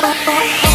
oh.